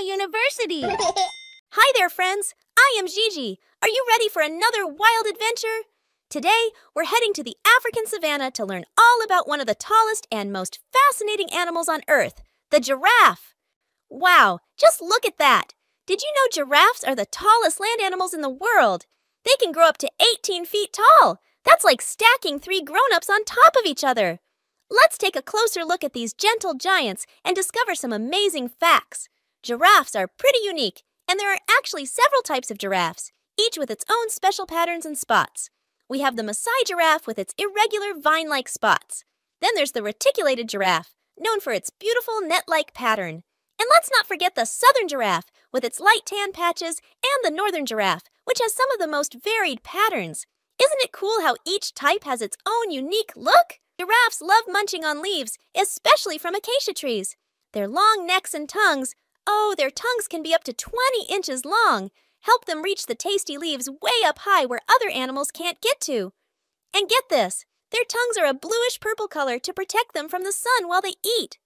University. Hi there, friends. I am Gigi. Are you ready for another wild adventure? Today, we're heading to the African savannah to learn all about one of the tallest and most fascinating animals on Earth, the giraffe. Wow, just look at that. Did you know giraffes are the tallest land animals in the world? They can grow up to 18 feet tall. That's like stacking three grown ups on top of each other. Let's take a closer look at these gentle giants and discover some amazing facts. Giraffes are pretty unique, and there are actually several types of giraffes, each with its own special patterns and spots. We have the Maasai giraffe with its irregular vine like spots. Then there's the reticulated giraffe, known for its beautiful net like pattern. And let's not forget the southern giraffe with its light tan patches and the northern giraffe, which has some of the most varied patterns. Isn't it cool how each type has its own unique look? Giraffes love munching on leaves, especially from acacia trees. Their long necks and tongues, oh, their tongues can be up to 20 inches long, help them reach the tasty leaves way up high where other animals can't get to. And get this, their tongues are a bluish purple color to protect them from the sun while they eat.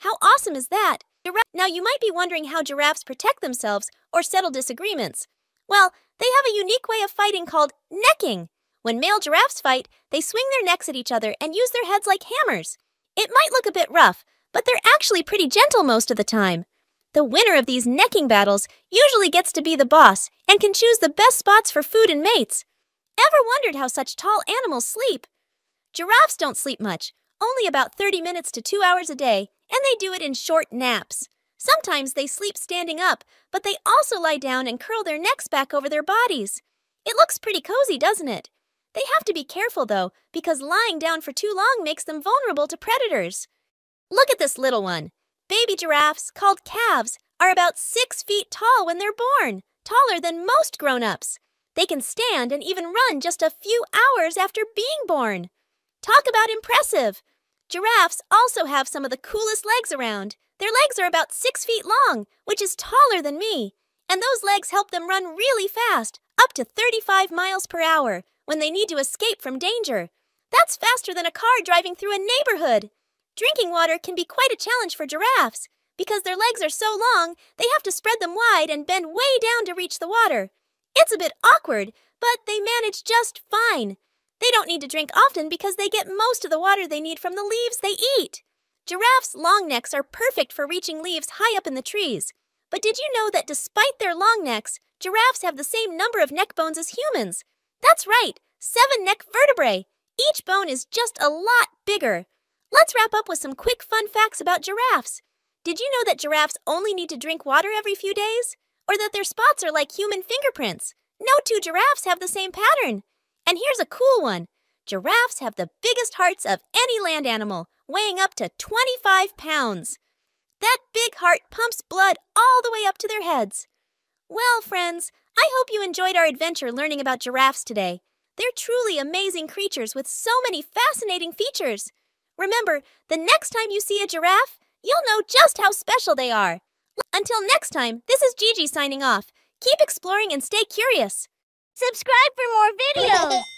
How awesome is that? Now, you might be wondering how giraffes protect themselves or settle disagreements. Well, they have a unique way of fighting called necking. When male giraffes fight, they swing their necks at each other and use their heads like hammers. It might look a bit rough, but they're actually pretty gentle most of the time. The winner of these necking battles usually gets to be the boss and can choose the best spots for food and mates. Ever wondered how such tall animals sleep? Giraffes don't sleep much, only about 30 minutes to 2 hours a day, and they do it in short naps. Sometimes they sleep standing up, but they also lie down and curl their necks back over their bodies. It looks pretty cozy, doesn't it? They have to be careful, though, because lying down for too long makes them vulnerable to predators. Look at this little one. Baby giraffes, called calves, are about six feet tall when they're born, taller than most grown ups. They can stand and even run just a few hours after being born. Talk about impressive! Giraffes also have some of the coolest legs around. Their legs are about six feet long, which is taller than me. And those legs help them run really fast, up to 35 miles per hour, when they need to escape from danger. That's faster than a car driving through a neighborhood. Drinking water can be quite a challenge for giraffes. Because their legs are so long, they have to spread them wide and bend way down to reach the water. It's a bit awkward, but they manage just fine. They don't need to drink often because they get most of the water they need from the leaves they eat. Giraffes' long necks are perfect for reaching leaves high up in the trees. But did you know that despite their long necks, giraffes have the same number of neck bones as humans? That's right, seven neck vertebrae. Each bone is just a lot bigger. Let's wrap up with some quick fun facts about giraffes. Did you know that giraffes only need to drink water every few days? Or that their spots are like human fingerprints? No two giraffes have the same pattern. And here's a cool one. Giraffes have the biggest hearts of any land animal, weighing up to 25 pounds. That big heart pumps blood all the way up to their heads. Well, friends, I hope you enjoyed our adventure learning about giraffes today. They're truly amazing creatures with so many fascinating features. Remember, the next time you see a giraffe, you'll know just how special they are. Until next time, this is Gigi signing off. Keep exploring and stay curious. Subscribe for more videos!